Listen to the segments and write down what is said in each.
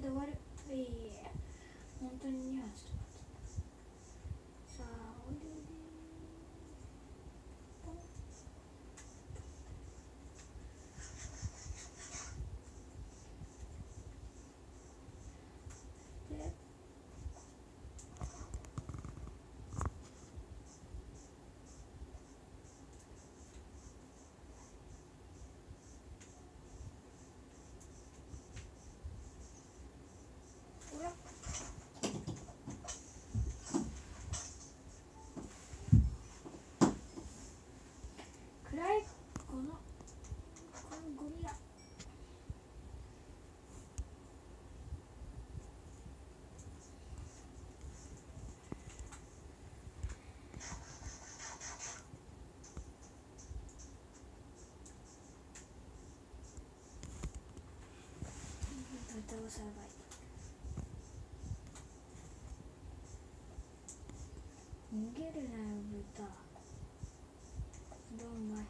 で終わる。はい。本当に2はちょっと豚をさばい逃げるなよ豚どうまい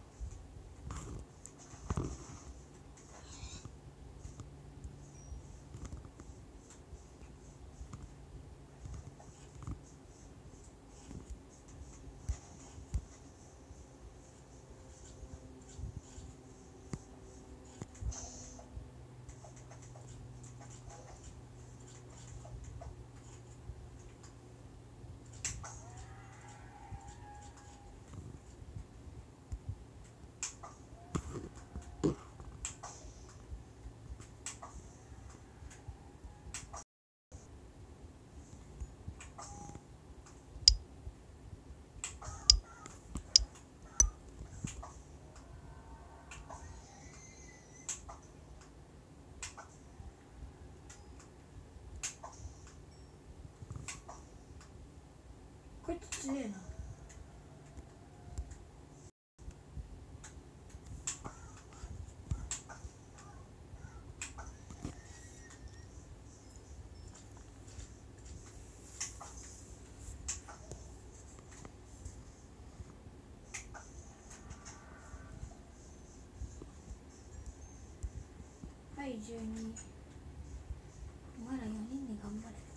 こいつ強えな。はい12まだ4人で頑張れ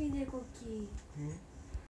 きいねコッキーうん